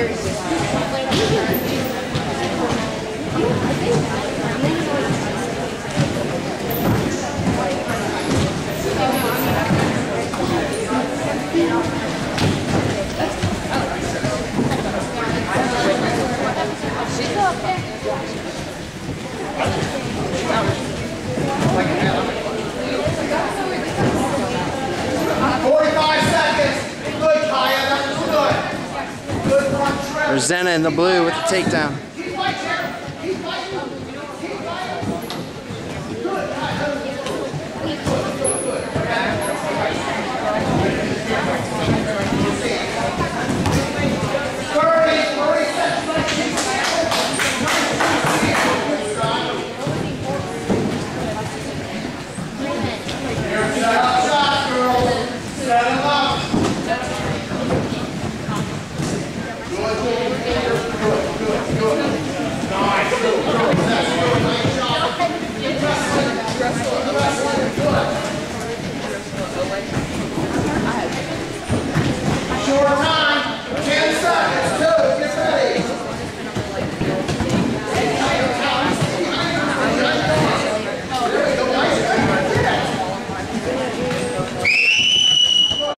She's up. Rosanna in the blue with the takedown.